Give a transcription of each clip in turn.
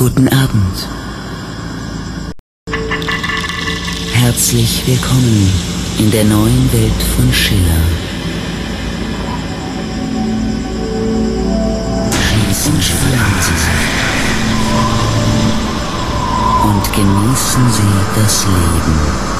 Guten Abend. Herzlich willkommen in der neuen Welt von Schiller. Schließen Sie sich und genießen Sie das Leben.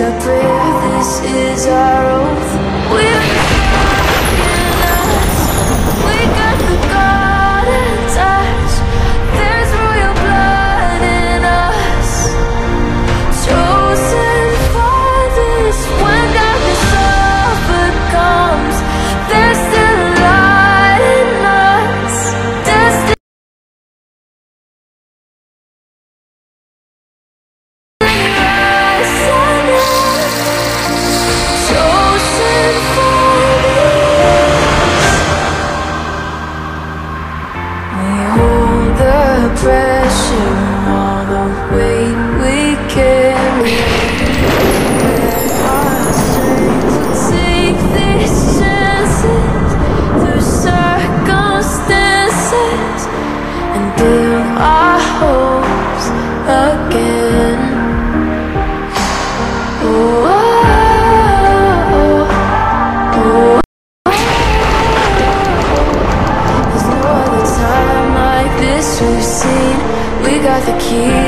our prayer, this is our oath. We're pressure, all the weight we carry. To take these chances through circumstances and our hope.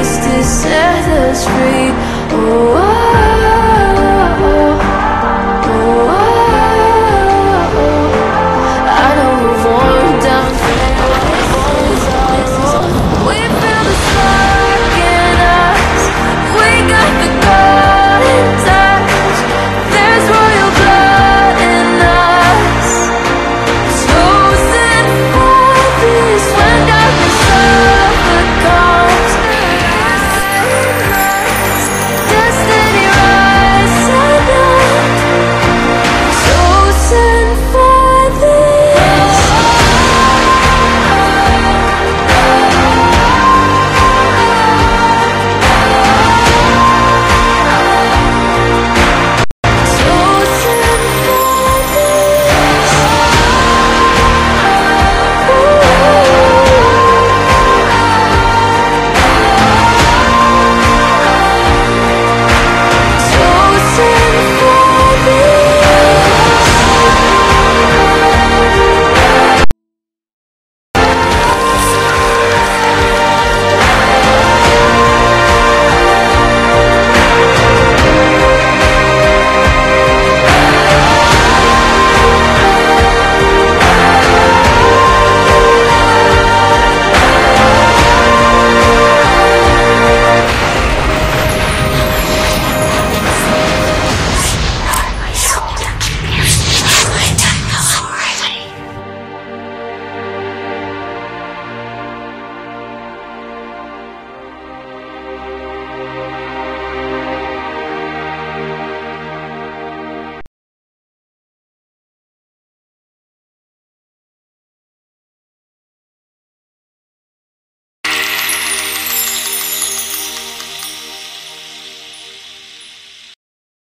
to set us free. Oh,